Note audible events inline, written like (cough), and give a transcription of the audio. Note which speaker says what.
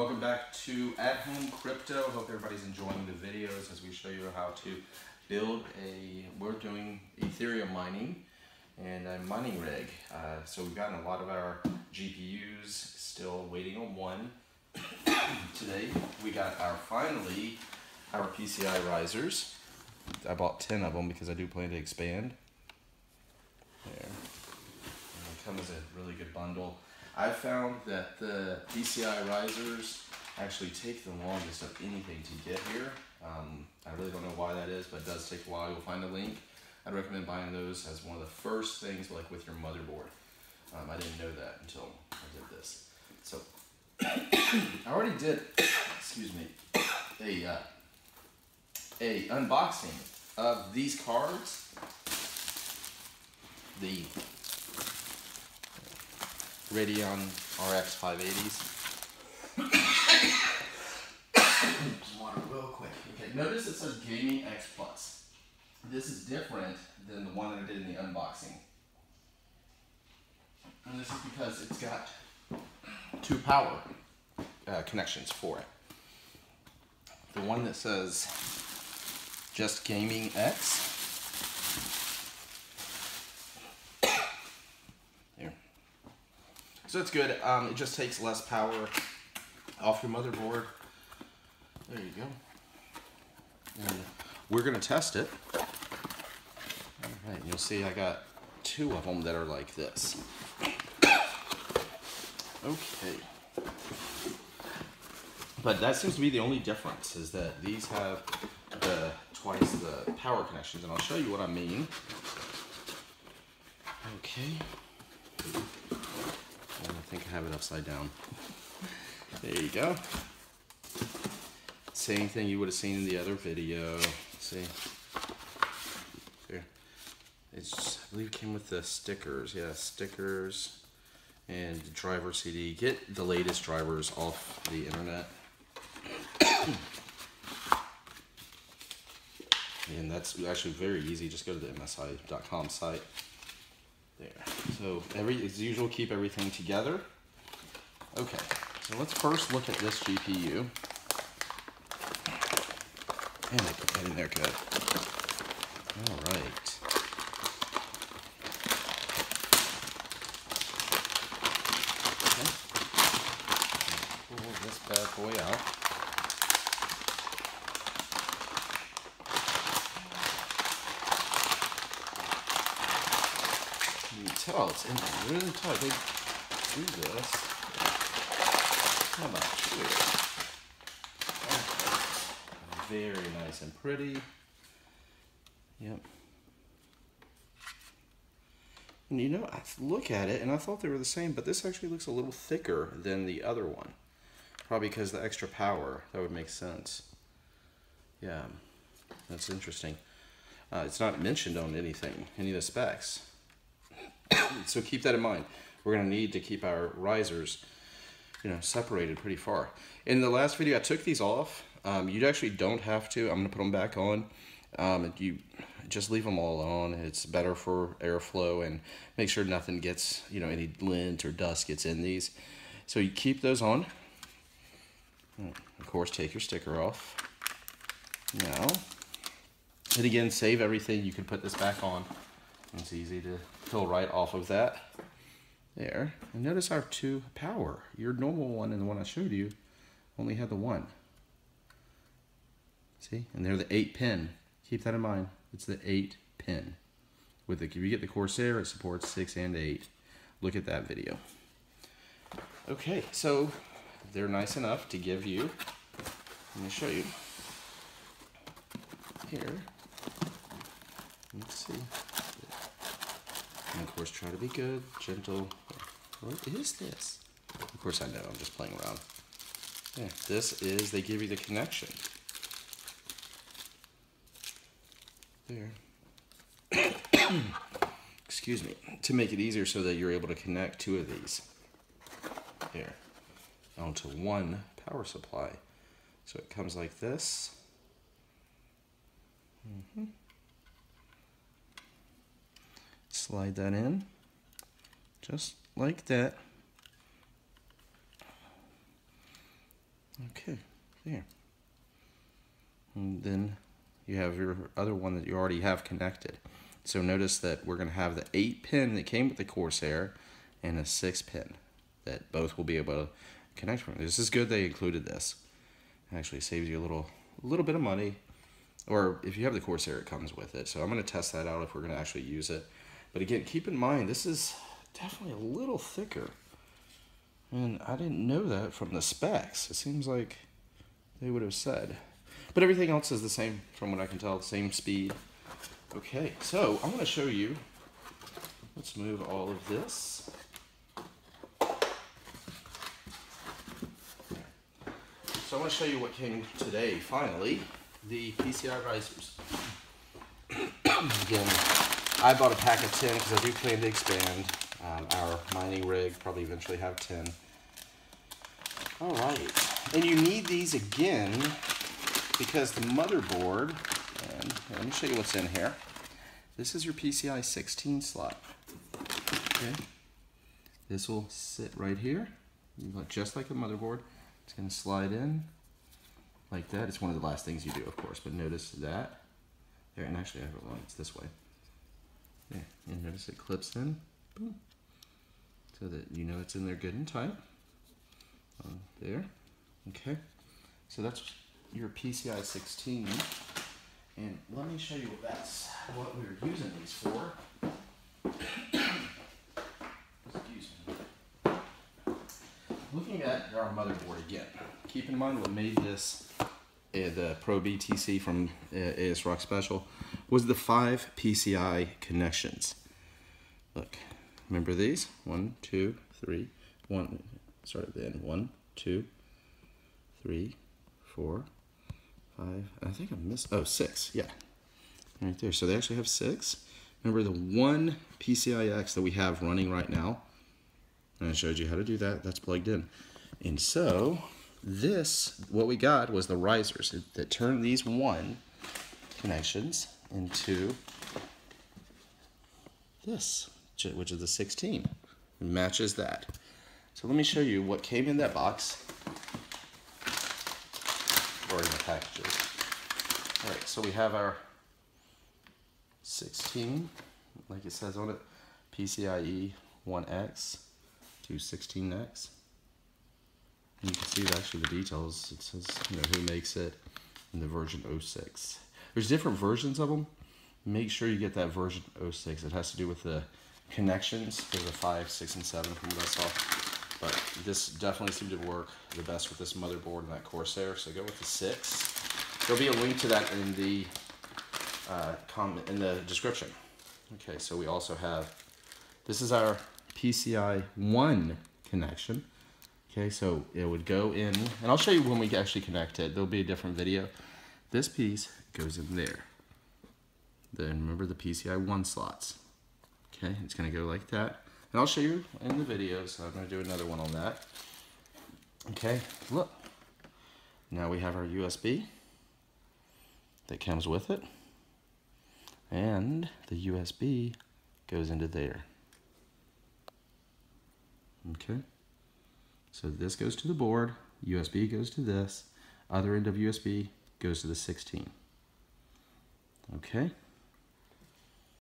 Speaker 1: Welcome back to At Home Crypto. Hope everybody's enjoying the videos as we show you how to build a, we're doing Ethereum mining and a mining rig. Uh, so we've gotten a lot of our GPUs still waiting on one. (coughs) Today we got our finally our PCI risers. I bought 10 of them because I do plan to expand. There. And they come as a really good bundle. I found that the PCI risers actually take the longest of anything to get here. Um, I really don't know why that is, but it does take a while. You'll find a link. I'd recommend buying those as one of the first things, like with your motherboard. Um, I didn't know that until I did this. So (coughs) I already did, excuse me, a uh, a unboxing of these cards. The Radeon RX 580s. (coughs) Water real quick. Okay, notice it says Gaming X Plus. This is different than the one that I did in the unboxing. And this is because it's got two power uh, connections for it. The one that says just Gaming X So it's good. Um, it just takes less power off your motherboard. There you go. And we're gonna test it. All right, you'll see I got two of them that are like this. Okay. But that seems to be the only difference is that these have the twice the power connections and I'll show you what I mean. Okay have it upside down. There you go. Same thing you would have seen in the other video. See? There. It's, I believe it came with the stickers. Yeah, stickers and driver CD. Get the latest drivers off the internet. (coughs) and that's actually very easy. Just go to the MSI.com site. There. So every as usual, keep everything together. Okay, so let's first look at this GPU. And I put that in there good. All right. Okay. Pull this bad boy out. You can tell it's in really tight. They do this. How about? Very nice and pretty. Yep. And you know, I look at it and I thought they were the same, but this actually looks a little thicker than the other one. Probably because the extra power. That would make sense. Yeah, that's interesting. Uh, it's not mentioned on anything, any of the specs. (coughs) so keep that in mind. We're going to need to keep our risers, you know, separated pretty far. In the last video, I took these off. Um, you actually don't have to. I'm to put them back on. Um, you just leave them all on. It's better for airflow and make sure nothing gets, you know, any lint or dust gets in these. So you keep those on. Of course, take your sticker off. Now, and again, save everything. You can put this back on. It's easy to pull right off of that. There. And notice our two power. Your normal one and the one I showed you only had the one. See? And they're the 8 pin. Keep that in mind. It's the 8 pin. With the, if you get the Corsair, it supports 6 and 8. Look at that video. Okay, so they're nice enough to give you, let me show you, here, let's see, and of course, try to be good, gentle. What is this? Of course, I know. I'm just playing around. Yeah, this is, they give you the connection. There. (coughs) Excuse me. To make it easier so that you're able to connect two of these. There. Onto one power supply. So it comes like this. Mm -hmm. Slide that in just like that Okay, there. And then you have your other one that you already have connected. So notice that we're going to have the 8 pin that came with the Corsair and a 6 pin that both will be able to connect from. This is good they included this. Actually saves you a little a little bit of money. Or if you have the Corsair, it comes with it. So I'm going to test that out if we're going to actually use it. But again, keep in mind, this is definitely a little thicker. And I didn't know that from the specs. It seems like they would have said. But everything else is the same from what I can tell, same speed. Okay, so I'm going to show you. Let's move all of this. So I want to show you what came today, finally, the PCI risers. (coughs) Again, I bought a pack of 10 because I do plan to expand um, our mining rig, probably eventually have 10. All right, and you need these again because the motherboard, and let me show you what's in here. This is your PCI 16 slot. Okay, this will sit right here, just like the motherboard. It's gonna slide in like that. It's one of the last things you do, of course, but notice that. There, and actually I have it on, it's this way. Notice it clips in, boom. So that you know it's in there good and tight. Um, there, okay. So that's your PCI 16. And let me show you what that's, what we are using these for. Excuse me. Looking at our motherboard again, keep in mind what made this uh, the Pro BTC from uh, ASRock Special was the five PCI connections. Look, remember these? One, two, three, one, start at the end. One, two, three, four, five. I think I missed, oh, six, yeah. Right there, so they actually have six. Remember the one PCIX that we have running right now and I showed you how to do that. That's plugged in. And so this, what we got was the risers that turn these one connections into this, which is the 16. It matches that. So let me show you what came in that box or in the packages. All right, so we have our 16, like it says on it, PCIe 1X to 16X. And you can see actually the details. It says you know who makes it in the version 06. There's different versions of them. Make sure you get that version 06. It has to do with the connections. There's a 5, 6, and 7 from what I saw. But this definitely seemed to work the best with this motherboard and that Corsair. So go with the 6. There'll be a link to that in the uh, comment in the description. Okay, so we also have, this is our PCI 1 connection. Okay, so it would go in, and I'll show you when we actually connect it. There'll be a different video. This piece goes in there. Then remember the PCI 1 slots. Okay, it's to go like that. And I'll show you in the video, so I'm to do another one on that. Okay, look. Now we have our USB that comes with it. And the USB goes into there. Okay. So this goes to the board, USB goes to this, other end of USB goes to the 16. Okay.